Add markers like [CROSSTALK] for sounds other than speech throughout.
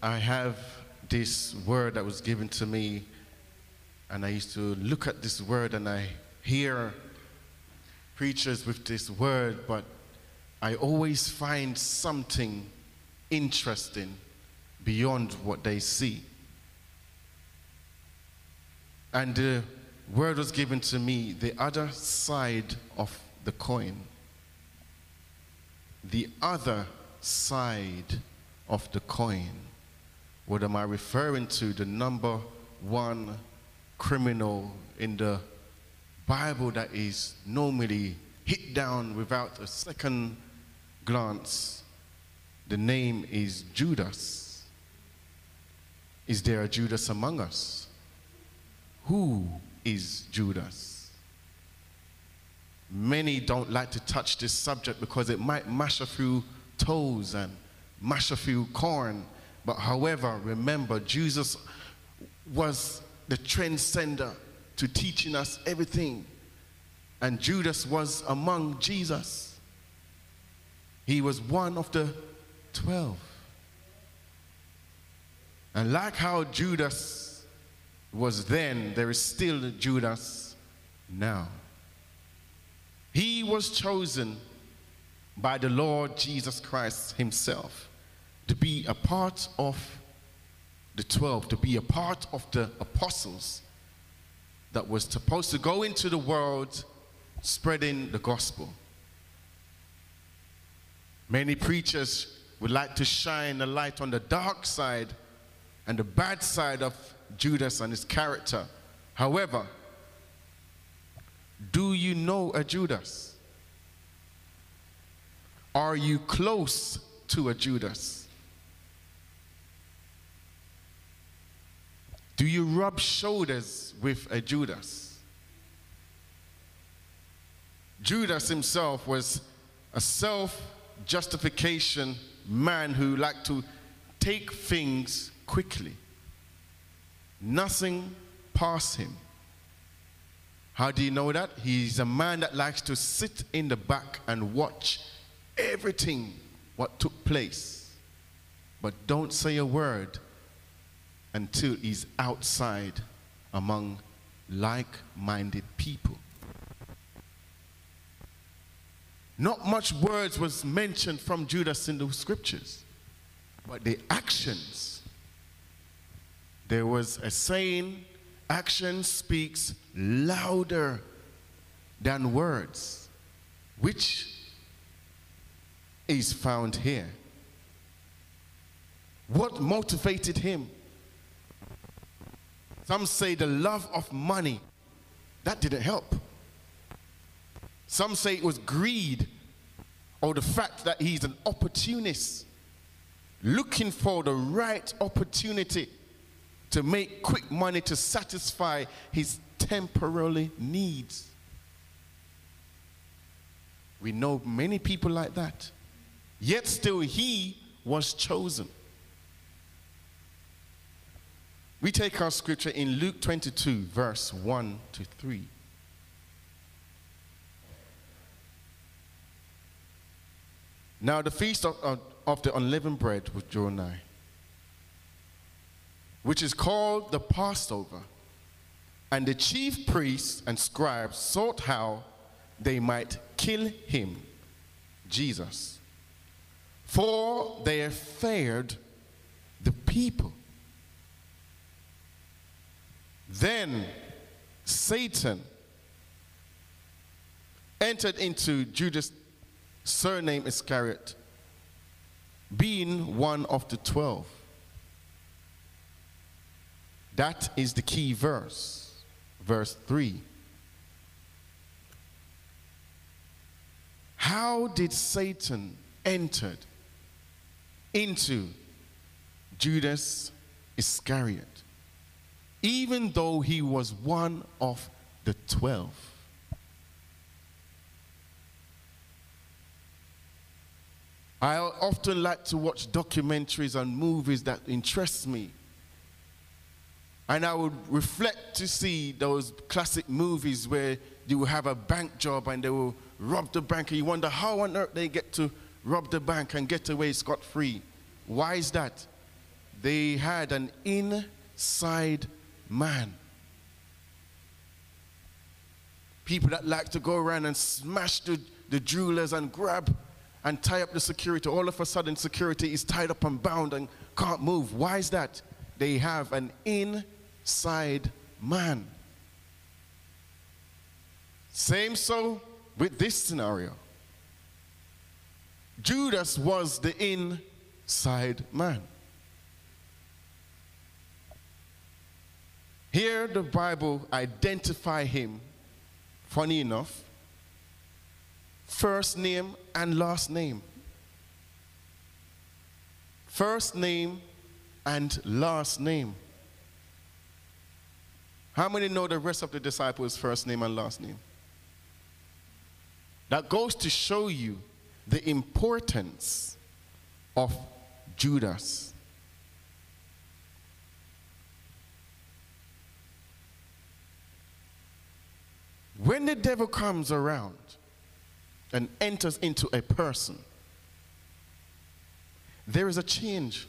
I have this word that was given to me, and I used to look at this word and I hear preachers with this word, but I always find something interesting beyond what they see. And the word was given to me the other side of the coin. The other side of the coin. What am I referring to? The number one criminal in the Bible that is normally hit down without a second glance. The name is Judas. Is there a Judas among us? Who is Judas? Many don't like to touch this subject because it might mash a few toes and mash a few corn. But however, remember, Jesus was the transcender to teaching us everything. And Judas was among Jesus. He was one of the twelve. And like how Judas was then, there is still Judas now. He was chosen by the Lord Jesus Christ Himself to be a part of the 12, to be a part of the apostles that was supposed to go into the world spreading the gospel. Many preachers would like to shine a light on the dark side and the bad side of Judas and his character. However, do you know a Judas? Are you close to a Judas? Do you rub shoulders with a Judas? Judas himself was a self justification man who like to take things quickly. Nothing passed him. How do you know that? He's a man that likes to sit in the back and watch everything what took place. But don't say a word until he's outside among like minded people. Not much words was mentioned from Judas in the scriptures, but the actions. There was a saying, action speaks louder than words, which is found here. What motivated him? Some say the love of money. That didn't help. Some say it was greed or the fact that he's an opportunist looking for the right opportunity to make quick money to satisfy his temporary needs. We know many people like that. Yet still he was chosen. We take our scripture in Luke 22, verse 1 to 3. Now, the feast of, of, of the unleavened bread was drawn nigh, which is called the Passover. And the chief priests and scribes sought how they might kill him, Jesus. For they feared the people. Then Satan entered into Judas' surname Iscariot, being one of the twelve. That is the key verse, verse 3. How did Satan enter into Judas Iscariot? even though he was one of the twelve. I often like to watch documentaries and movies that interest me. And I would reflect to see those classic movies where you will have a bank job and they will rob the bank, and you wonder how on earth they get to rob the bank and get away scot free. Why is that? They had an inside man. People that like to go around and smash the, the jewelers and grab and tie up the security. All of a sudden, security is tied up and bound and can't move. Why is that? They have an inside man. Same so with this scenario. Judas was the inside man. Here the Bible identify him, funny enough, first name and last name. First name and last name. How many know the rest of the disciples' first name and last name? That goes to show you the importance of Judas. When the devil comes around and enters into a person, there is a change.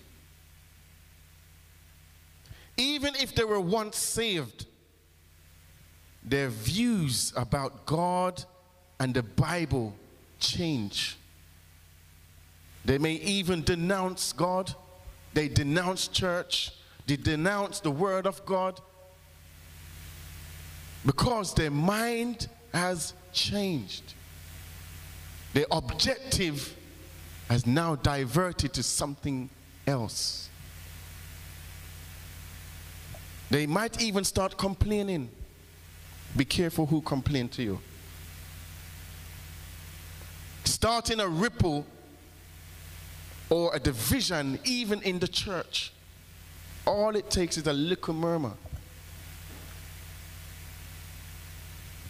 Even if they were once saved, their views about God and the Bible change. They may even denounce God, they denounce church, they denounce the Word of God because their mind has changed. Their objective has now diverted to something else. They might even start complaining. Be careful who complain to you starting a ripple or a division even in the church. All it takes is a little murmur.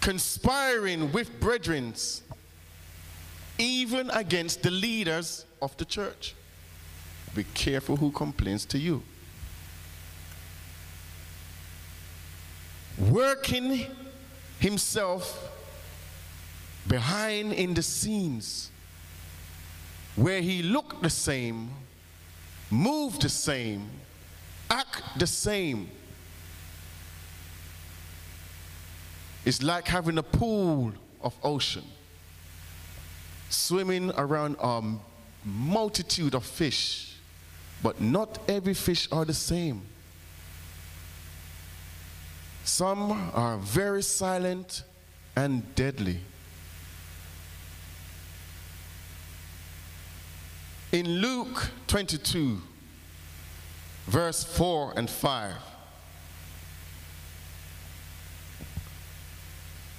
Conspiring with brethren, even against the leaders of the church. Be careful who complains to you. Working himself behind in the scenes where he looked the same, moved the same, act the same. It's like having a pool of ocean, swimming around a multitude of fish, but not every fish are the same. Some are very silent and deadly. In Luke 22, verse 4 and 5,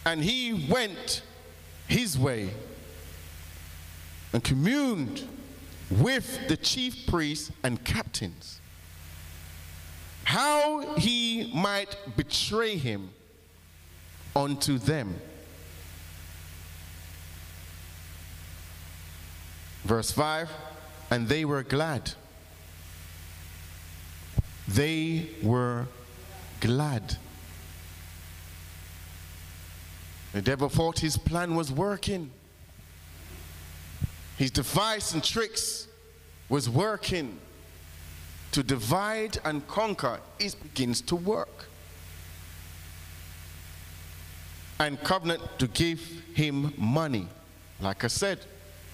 and he went his way and communed with the chief priests and captains how he might betray him unto them. Verse 5 and they were glad. They were glad. The devil thought his plan was working. His device and tricks was working. To divide and conquer, it begins to work. And covenant to give him money. Like I said,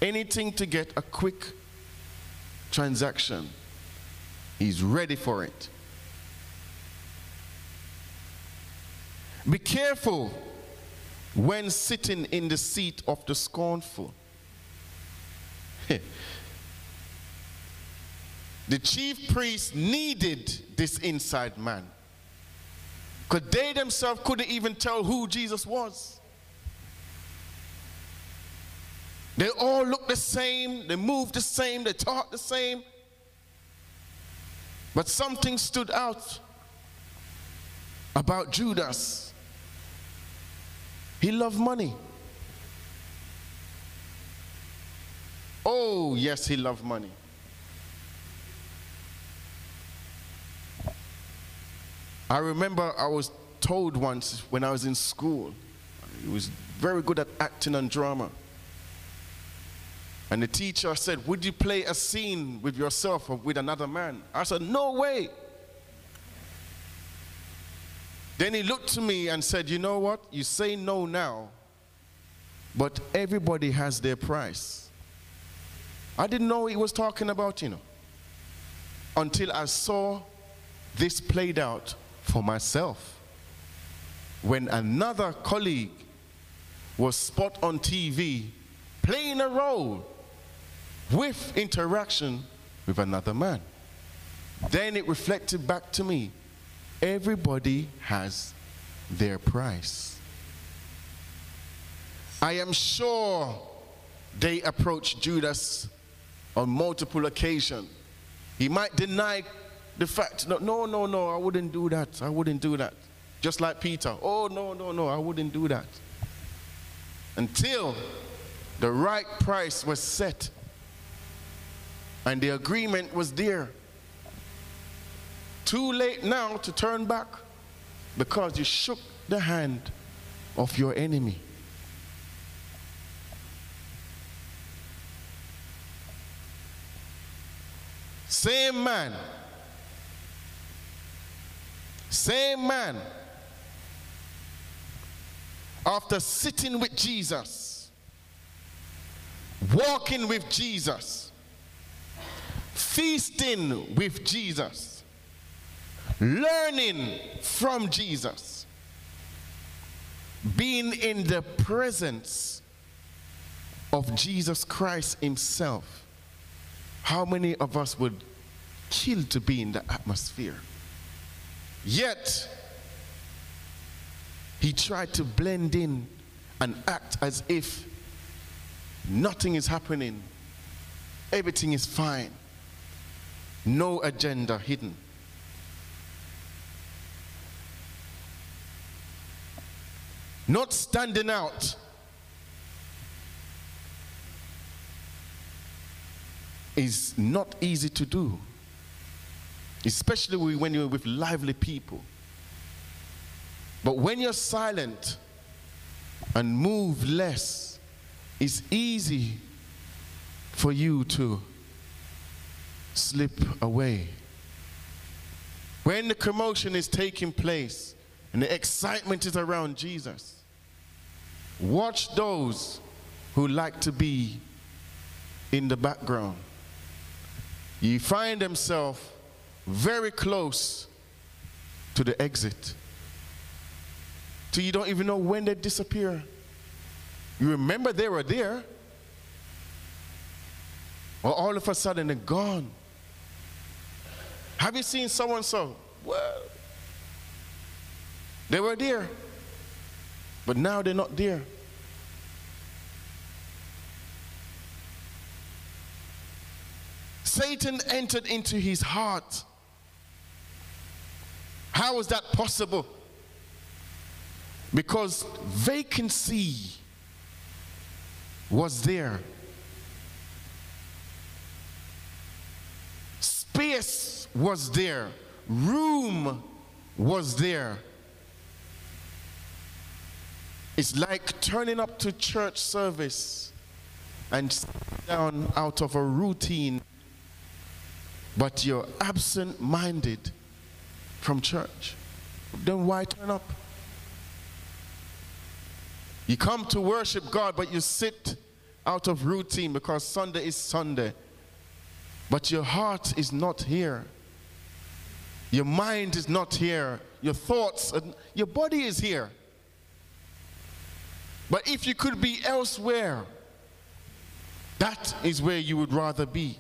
anything to get a quick transaction. He's ready for it. Be careful when sitting in the seat of the scornful. [LAUGHS] the chief priests needed this inside man. Because they themselves couldn't even tell who Jesus was. They all look the same, they move the same, they talk the same. But something stood out about Judas. He loved money. Oh, yes, he loved money. I remember I was told once when I was in school, he was very good at acting and drama. And the teacher said, Would you play a scene with yourself or with another man? I said, No way. Then he looked to me and said, You know what? You say no now, but everybody has their price. I didn't know he was talking about, you know, until I saw this played out for myself. When another colleague was spot on TV playing a role with interaction with another man. Then it reflected back to me everybody has their price. I am sure they approached Judas on multiple occasions. He might deny the fact, no, no, no, no, I wouldn't do that. I wouldn't do that. Just like Peter, oh, no, no, no, I wouldn't do that. Until the right price was set and the agreement was there. Too late now to turn back because you shook the hand of your enemy. Same man. Same man. After sitting with Jesus, walking with Jesus, feasting with Jesus, learning from Jesus, being in the presence of Jesus Christ Himself. How many of us would kill to be in the atmosphere? Yet, he tried to blend in and act as if nothing is happening, everything is fine, no agenda hidden. Not standing out. Is not easy to do, especially when you're with lively people. But when you're silent and move less, it's easy for you to slip away. When the commotion is taking place and the excitement is around Jesus, watch those who like to be in the background. You find themselves very close to the exit. So you don't even know when they disappear. You remember they were there. Or all of a sudden they're gone. Have you seen so and so? Well, they were there. But now they're not there. Satan entered into his heart. How was that possible? Because vacancy was there. Space was there. Room was there. It's like turning up to church service and sitting down out of a routine, but you're absent minded from church. Then why turn up? You come to worship God, but you sit out of routine because Sunday is Sunday. But your heart is not here. Your mind is not here. Your thoughts, and your body is here. But if you could be elsewhere, that is where you would rather be.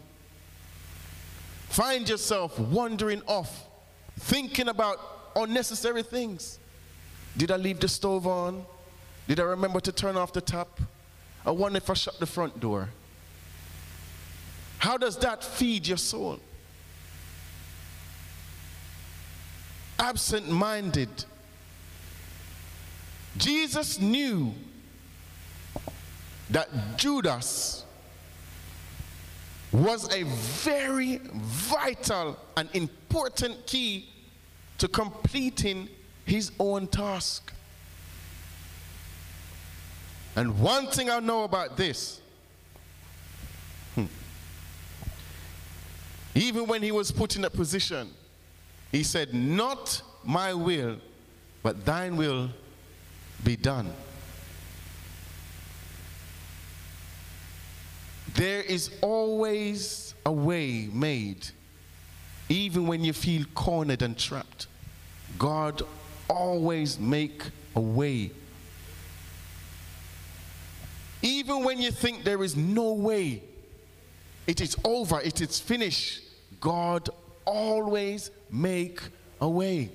Find yourself wandering off, thinking about unnecessary things. Did I leave the stove on? Did I remember to turn off the tap? I wonder if I shut the front door. How does that feed your soul? Absent minded. Jesus knew that Judas was a very vital and important key to completing his own task. And one thing I know about this, hmm, even when he was put in that position, he said, Not my will, but thine will be done. There is always a way made, even when you feel cornered and trapped. God always make a way. Even when you think there is no way, it is over, it is finished. God always make a way.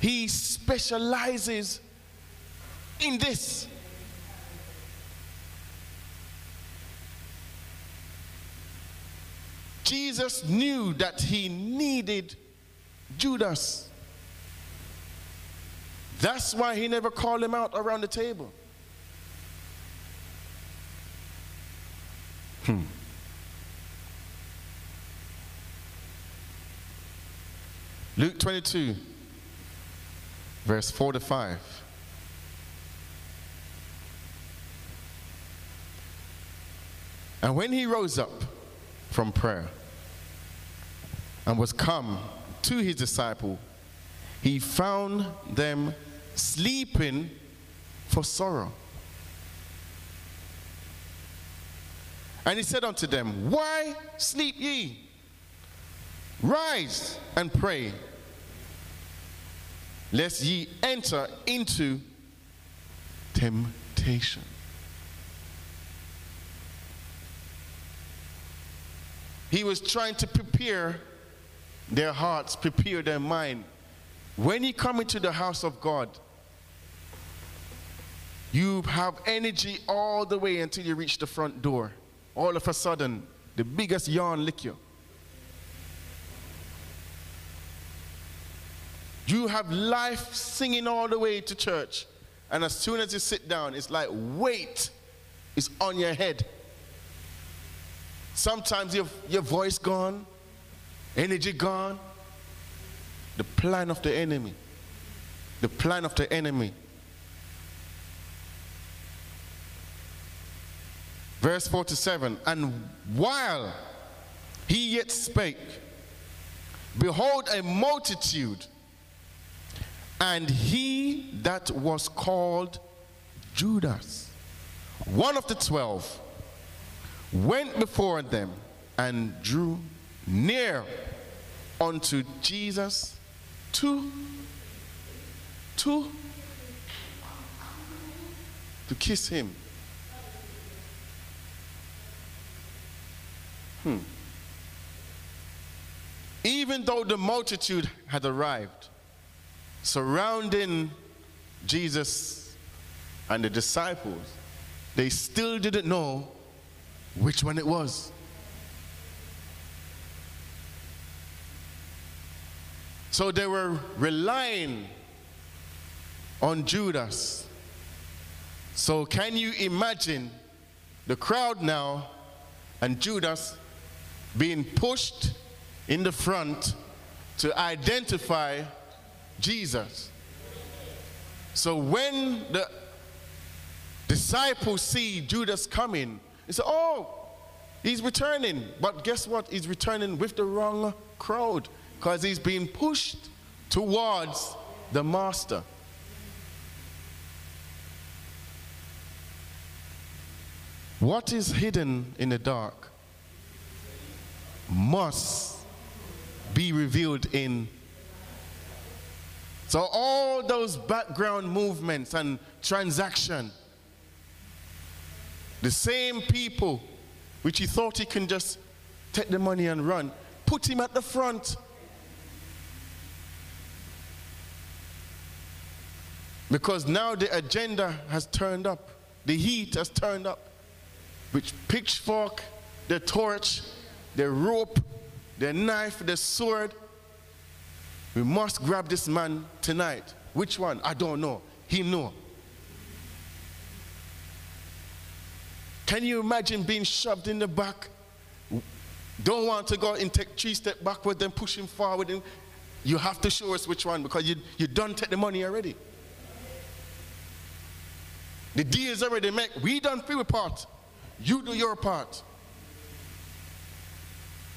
He specializes in this. Jesus knew that he needed Judas. That's why he never called him out around the table. Hmm. Luke 22, verse 4 to 5. And when he rose up from prayer and was come to his disciple, he found them sleeping for sorrow. And he said unto them, Why sleep ye? Rise and pray, lest ye enter into temptation. He was trying to prepare their hearts, prepare their mind. When you come into the house of God, you have energy all the way until you reach the front door. All of a sudden, the biggest yawn lick you. You have life singing all the way to church. And as soon as you sit down, it's like weight is on your head. Sometimes your, your voice gone, energy gone. The plan of the enemy. The plan of the enemy. Verse 47 And while he yet spake, behold, a multitude and he that was called Judas, one of the twelve, went before them and drew near unto Jesus to to to kiss him. Hmm. Even though the multitude had arrived, surrounding Jesus and the disciples, they still didn't know which one it was. So they were relying on Judas. So can you imagine the crowd now and Judas being pushed in the front to identify Jesus. So when the disciples see Judas coming, they said, Oh, he's returning. But guess what? He's returning with the wrong crowd because he's being pushed towards the master. What is hidden in the dark must be revealed in so all those background movements and transaction, the same people which he thought he can just take the money and run, put him at the front. Because now the agenda has turned up, the heat has turned up. Which pitchfork, the torch, the rope, the knife, the sword, we must grab this man tonight. Which one? I don't know. He know. Can you imagine being shoved in the back? Don't want to go and take three step backward, then pushing forward. And you have to show us which one because you, you don't take the money already. The deal is already made. We done our part. You do your part.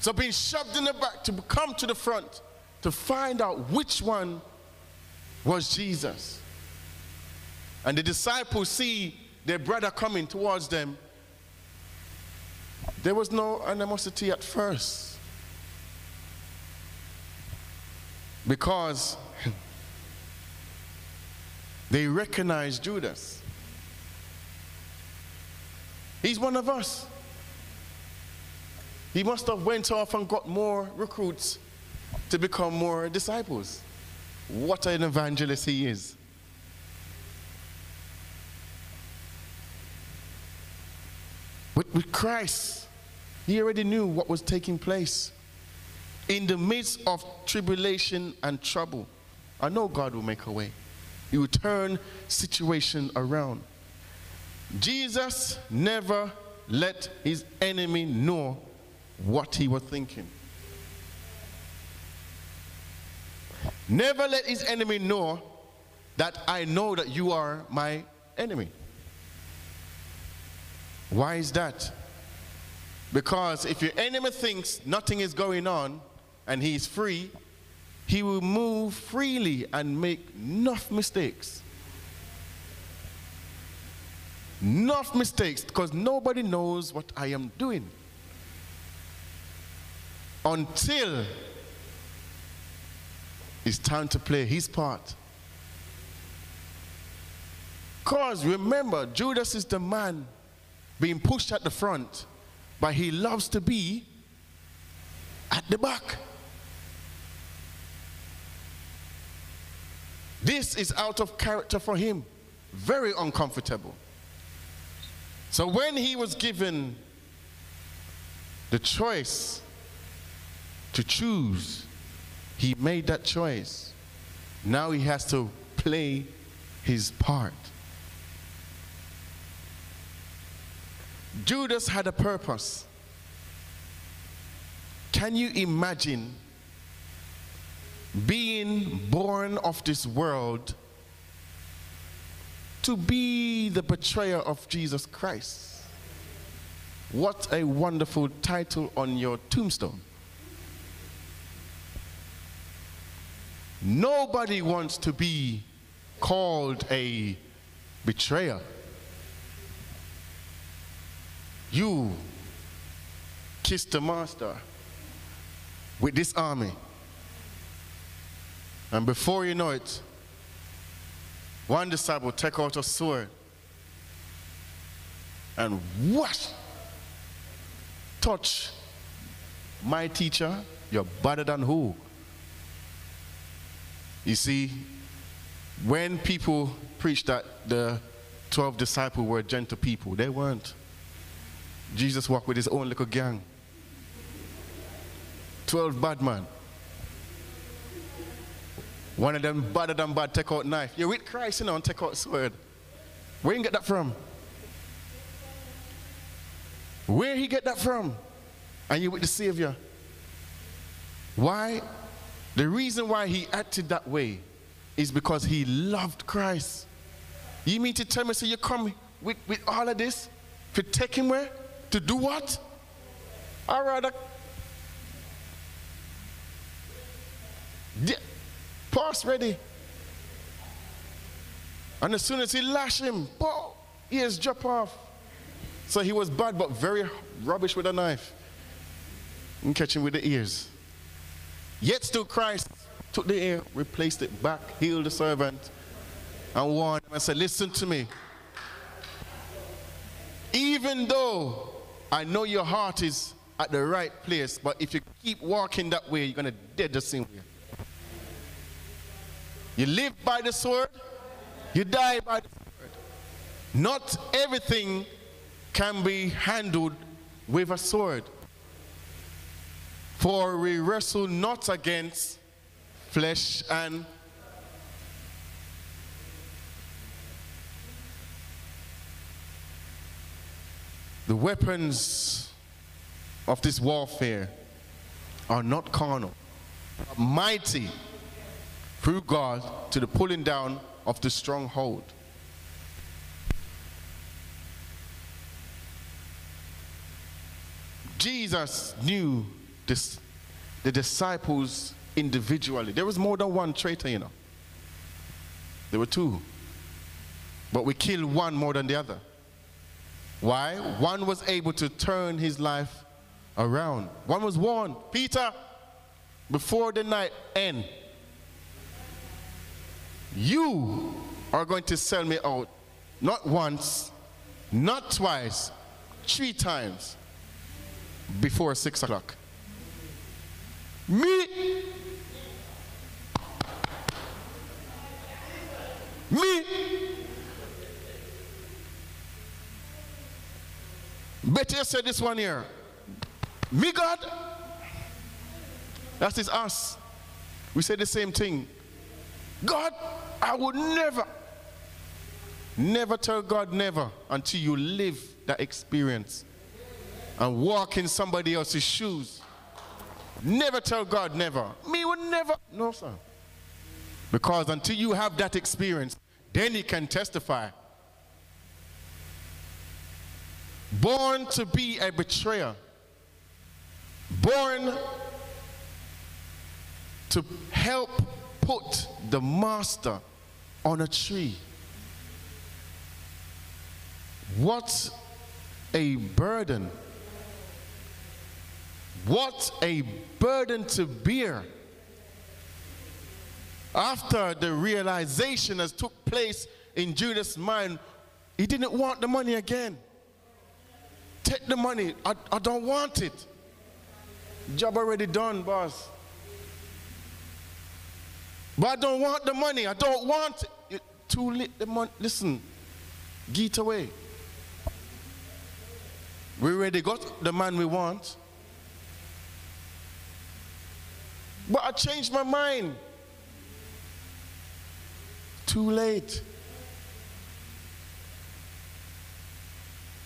So being shoved in the back to come to the front to find out which one was Jesus. And the disciples see their brother coming towards them. There was no animosity at first. Because [LAUGHS] they recognized Judas. He's one of us. He must have went off and got more recruits to become more disciples. What an evangelist he is. With, with Christ, he already knew what was taking place. In the midst of tribulation and trouble, I know God will make a way. He will turn situation around. Jesus never let his enemy know what he was thinking. Never let his enemy know that I know that you are my enemy. Why is that? Because if your enemy thinks nothing is going on and he is free, he will move freely and make enough mistakes. Enough mistakes because nobody knows what I am doing. Until it's time to play his part. Because remember, Judas is the man being pushed at the front, but he loves to be at the back. This is out of character for him, very uncomfortable. So when he was given the choice to choose, he made that choice. Now he has to play his part. Judas had a purpose. Can you imagine being born of this world to be the betrayer of Jesus Christ? What a wonderful title on your tombstone. Nobody wants to be called a betrayer. You kissed the master with this army. And before you know it, one disciple take out a sword and what? Touch my teacher, you're better than who? You see, when people preach that the 12 disciples were gentle people, they weren't. Jesus walked with his own little gang. 12 bad man. One of them badder than bad take out knife. You're with Christ, you know, and take out sword. Where you get that from? Where he get that from? And you with the Savior. Why? The reason why he acted that way is because he loved Christ. You mean to tell me, so you come with, with all of this to take him where? To do what? I'd rather. Pass ready. And as soon as he lashed him, boom, ears drop off. So he was bad, but very rubbish with a knife. And catch him with the ears. Yet still Christ took the ear, replaced it back, healed the servant, and warned him and said, Listen to me. Even though I know your heart is at the right place, but if you keep walking that way, you're going to dead the same way. You live by the sword, you die by the sword. Not everything can be handled with a sword. For we wrestle not against flesh and The weapons of this warfare are not carnal, but mighty through God to the pulling down of the stronghold. Jesus knew this, the disciples individually. There was more than one traitor, you know. There were two. But we killed one more than the other. Why? One was able to turn his life around. One was warned, Peter, before the night end, you are going to sell me out not once, not twice, three times before six o'clock. Me. Me. Peter said this one here. Me, God. That is us. We say the same thing. God, I would never, never tell God never until you live that experience and walk in somebody else's shoes. Never tell God never. Me would never. No, sir. Because until you have that experience, then you can testify. Born to be a betrayer. Born to help put the master on a tree. What a burden what a burden to bear. After the realization has took place in Judas' mind, he didn't want the money again. Take the money. I, I don't want it. Job already done, boss. But I don't want the money. I don't want it. Too late. The money. Listen, get away. We already got the man we want. But I changed my mind. Too late.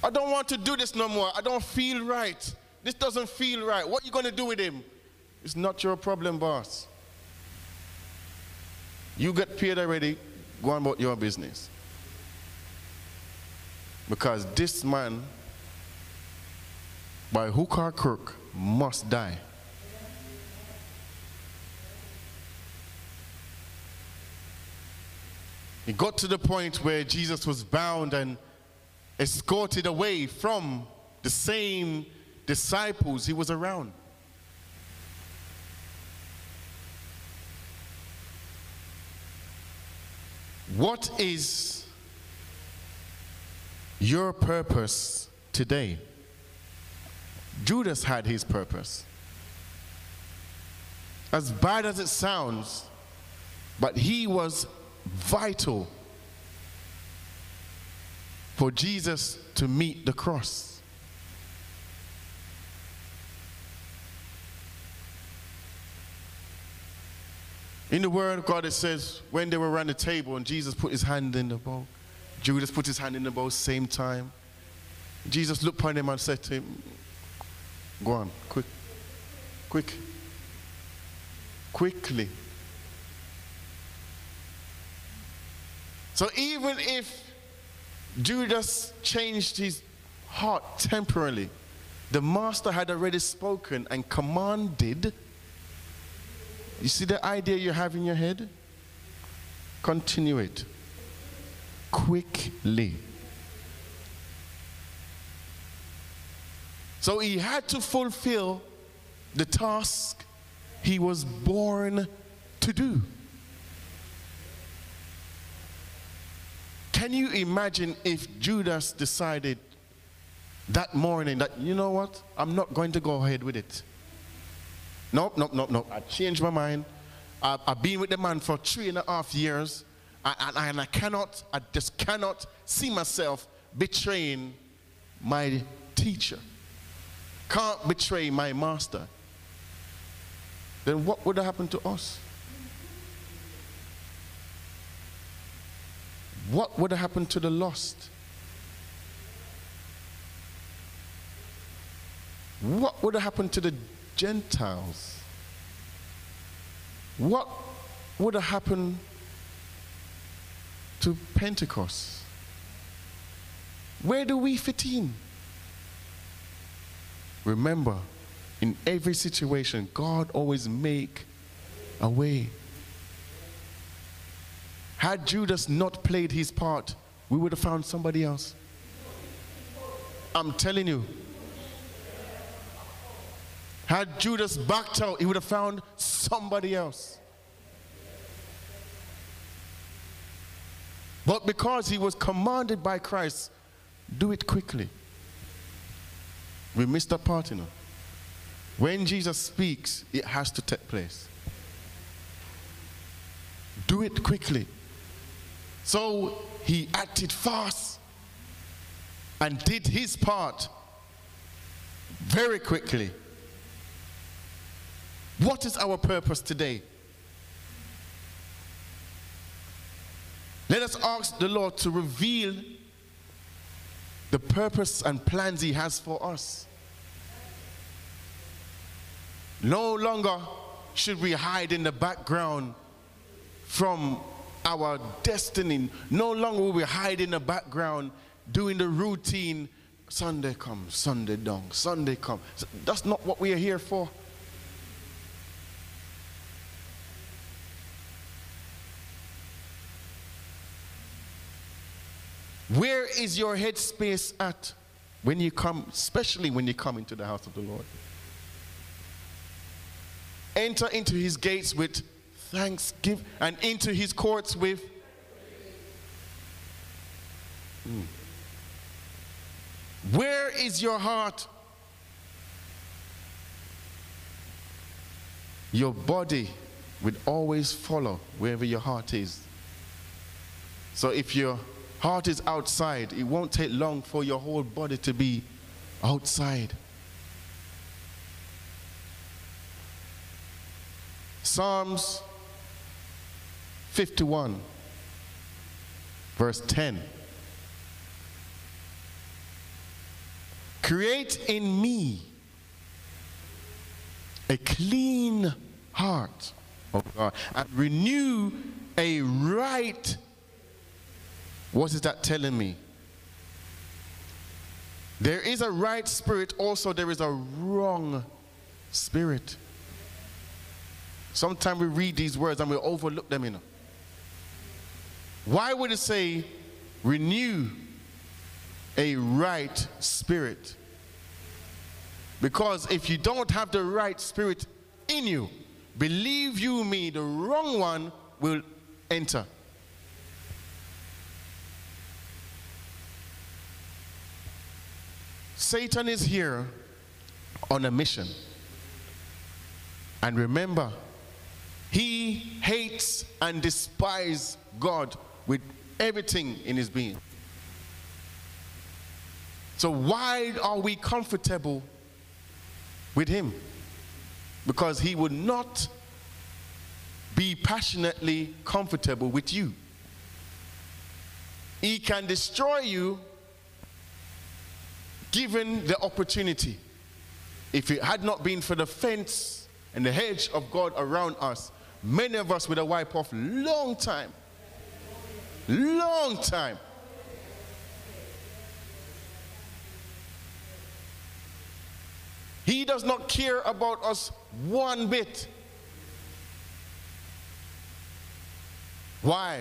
I don't want to do this no more. I don't feel right. This doesn't feel right. What are you going to do with him? It's not your problem, boss. You get paid already. Go on about your business. Because this man, by hook or crook, must die. It got to the point where Jesus was bound and escorted away from the same disciples he was around. What is your purpose today? Judas had his purpose. As bad as it sounds, but he was vital for Jesus to meet the cross. In the Word of God, it says when they were around the table and Jesus put his hand in the bowl, Judas put his hand in the bowl, same time. Jesus looked upon him and said to him, Go on, quick, quick, quickly. So even if Judas changed his heart temporarily, the master had already spoken and commanded. You see the idea you have in your head? Continue it quickly. So he had to fulfill the task he was born to do. Can you imagine if Judas decided that morning that, you know what, I'm not going to go ahead with it? Nope, nope, nope, nope. I changed my mind. I, have been with the man for three and a half years, and, and I cannot, I just cannot see myself betraying my teacher. Can't betray my master. Then what would have happened to us? What would have happened to the lost? what would have happened to the Gentiles? What would have happened to Pentecost? Where do we fit in? Remember, in every situation, God always make a way. Had Judas not played his part, we would have found somebody else. I'm telling you. Had Judas backed out, he would have found somebody else. But because he was commanded by Christ, do it quickly. We missed that part. When Jesus speaks, it has to take place. Do it quickly. So he acted fast and did his part very quickly. What is our purpose today? Let us ask the Lord to reveal the purpose and plans He has for us. No longer should we hide in the background from our destiny. No longer will we hide in the background doing the routine. Sunday comes, Sunday dong, Sunday come. That's not what we are here for. Where is your headspace at when you come, especially when you come into the house of the Lord? Enter into his gates with thanksgiving and into his courts with. Mm. Where is your heart? Your body would always follow wherever your heart is. So if your heart is outside, it won't take long for your whole body to be outside. Psalms 51, verse 10. Create in me a clean heart, oh God, and renew a right. What is that telling me? There is a right spirit, also, there is a wrong spirit. Sometimes we read these words and we overlook them, you know. Why would it say, renew a right spirit? Because if you don't have the right spirit in you, believe you me, the wrong one will enter. Satan is here on a mission. And remember, he hates and despises God with everything in his being. So, why are we comfortable with him? Because he would not be passionately comfortable with you. He can destroy you given the opportunity. If it had not been for the fence and the hedge of God around us, Many of us would have wiped off long time. Long time. He does not care about us one bit. Why?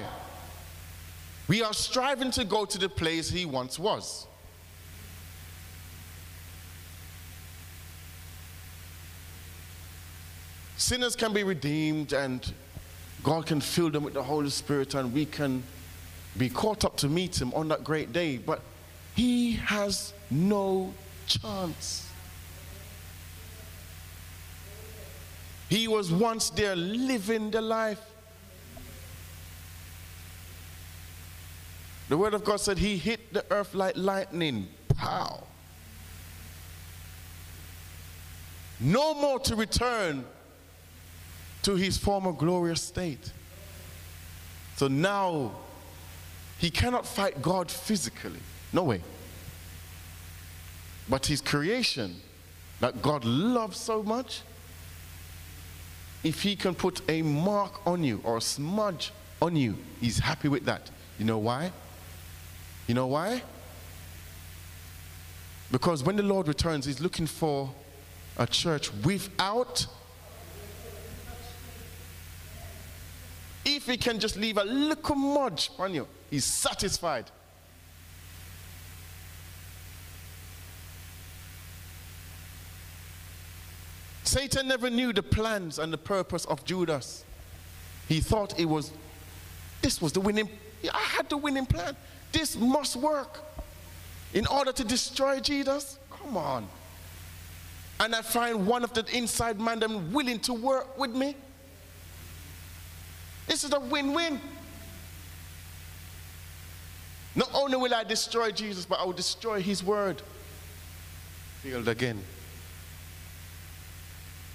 We are striving to go to the place he once was. sinners can be redeemed and God can fill them with the Holy Spirit and we can be caught up to meet him on that great day. But he has no chance. He was once there living the life. The word of God said he hit the earth like lightning. Pow. No more to return to his former glorious state. So now he cannot fight God physically. No way. But his creation that God loves so much, if he can put a mark on you or a smudge on you, he's happy with that. You know why? You know why? Because when the Lord returns, he's looking for a church without. If he can just leave a little smudge on you, he's satisfied. Satan never knew the plans and the purpose of Judas. He thought it was, this was the winning, I had the winning plan. This must work in order to destroy Jesus. Come on. And I find one of the inside man them willing to work with me. This is a win-win. Not only will I destroy Jesus, but I will destroy his word. Field again.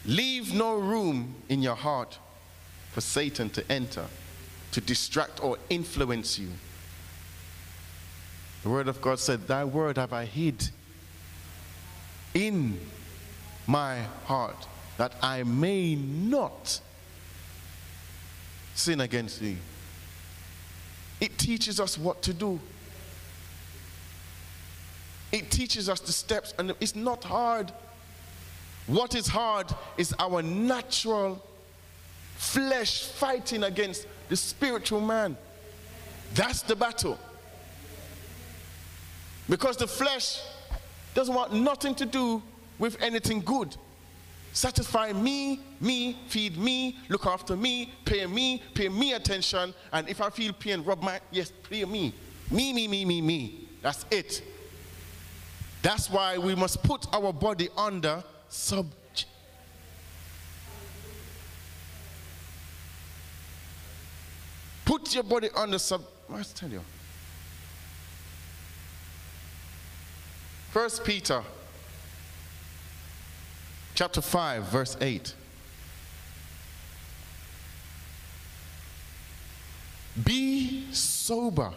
Leave no room in your heart for Satan to enter, to distract or influence you. The word of God said, Thy word have I hid in my heart that I may not sin against thee. It teaches us what to do. It teaches us the steps, and it's not hard. What is hard is our natural flesh fighting against the spiritual man. That's the battle. Because the flesh doesn't want nothing to do with anything good. Satisfy me, me, feed me, look after me, pay me, pay me attention, and if I feel pain, rub my, yes, pay me. Me, me, me, me, me. That's it. That's why we must put our body under sub Put your body under sub. I tell you. First Peter chapter 5 verse 8. Be sober.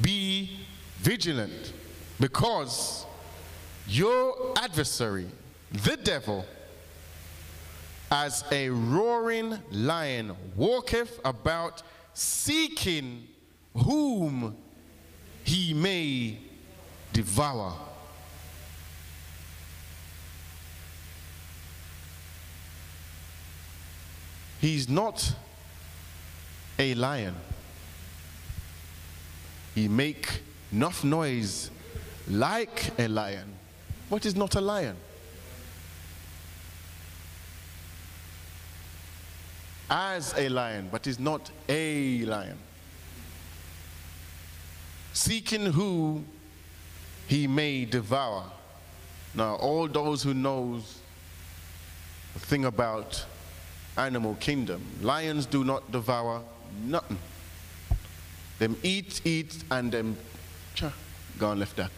Be vigilant because your adversary, the devil, as a roaring lion, walketh about seeking whom he may devour. He's not a lion. He make enough noise like a lion what is not a lion? As a lion, but is not a lion. Seeking who he may devour. Now, all those who knows the thing about animal kingdom, lions do not devour nothing. Them eat, eat, and them, cha, gone left that.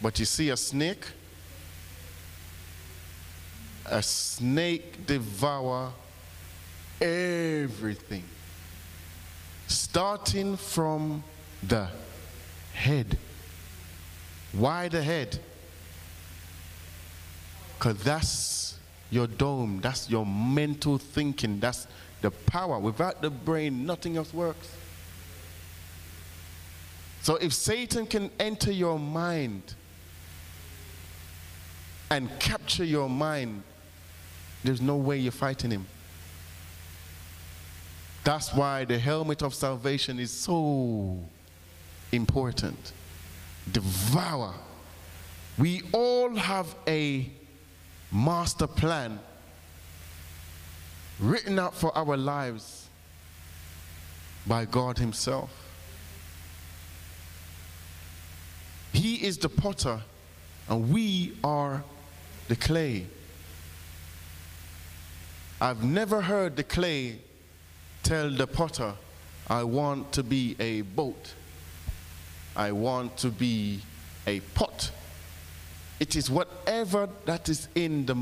But you see a snake? A snake devour everything. Starting from the head. Why the head? Because that's your dome, that's your mental thinking, that's the power. Without the brain, nothing else works. So if Satan can enter your mind, and capture your mind, there's no way you're fighting him. That's why the helmet of salvation is so important. Devour. We all have a master plan written out for our lives by God Himself. He is the potter, and we are the clay. I've never heard the clay tell the potter, I want to be a boat. I want to be a pot. It is whatever that is in the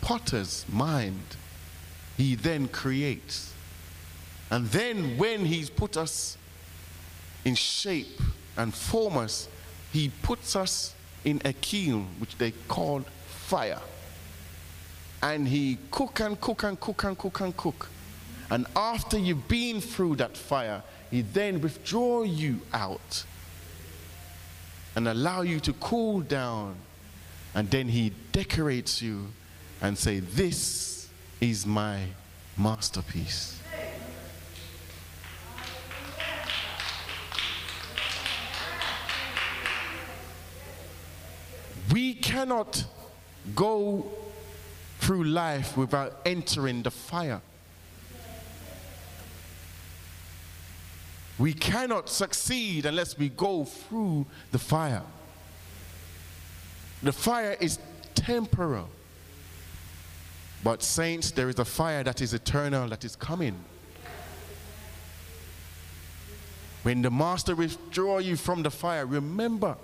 potter's mind, he then creates. And then when he's put us in shape and form us, he puts us in a kiln, which they called fire. And he cook and cook and cook and cook and cook. And after you've been through that fire, he then withdraw you out and allow you to cool down. And then he decorates you and say, this is my masterpiece. We cannot go through life without entering the fire. We cannot succeed unless we go through the fire. The fire is temporal. But, saints, there is a fire that is eternal that is coming. When the master withdraw you from the fire, remember,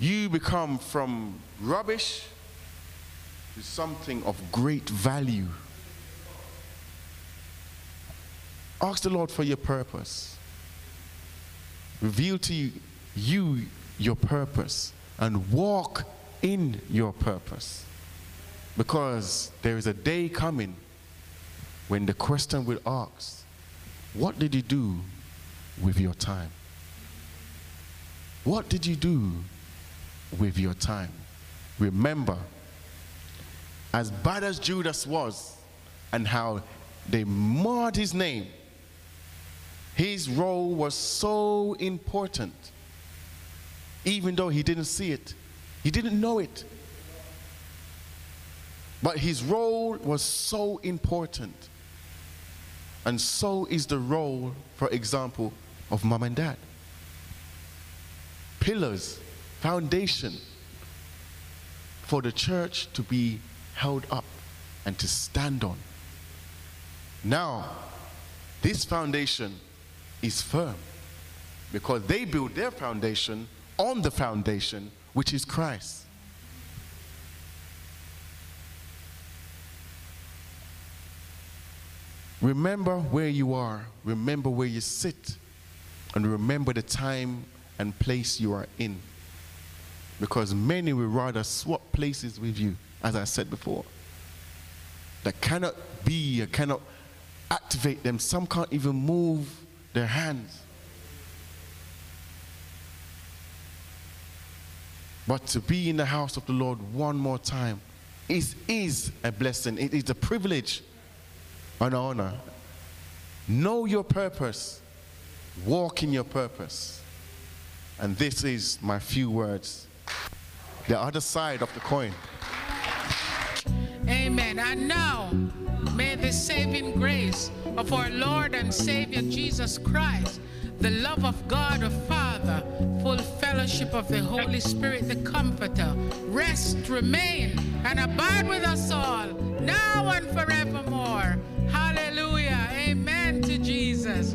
you become from rubbish to something of great value. Ask the Lord for your purpose. Reveal to you, you your purpose and walk in your purpose. Because there is a day coming when the question will ask, What did you do with your time? What did you do with your time? Remember, as bad as Judas was and how they marred his name, his role was so important, even though he didn't see it, he didn't know it. But his role was so important. And so is the role, for example, of mom and dad. Pillars, foundation for the church to be held up and to stand on. Now, this foundation is firm because they build their foundation on the foundation which is Christ. Remember where you are, remember where you sit, and remember the time and place you are in. Because many will rather swap places with you, as I said before. That cannot be, cannot activate them. Some can't even move their hands. But to be in the house of the Lord one more time is, is a blessing. It is a privilege, and an honor. Know your purpose, walk in your purpose. And this is my few words. The other side of the coin. Amen. And now, may the saving grace of our Lord and Savior Jesus Christ, the love of God the Father, fellowship of the Holy Spirit, the Comforter, rest, remain, and abide with us all, now and forevermore. Hallelujah. Amen to Jesus.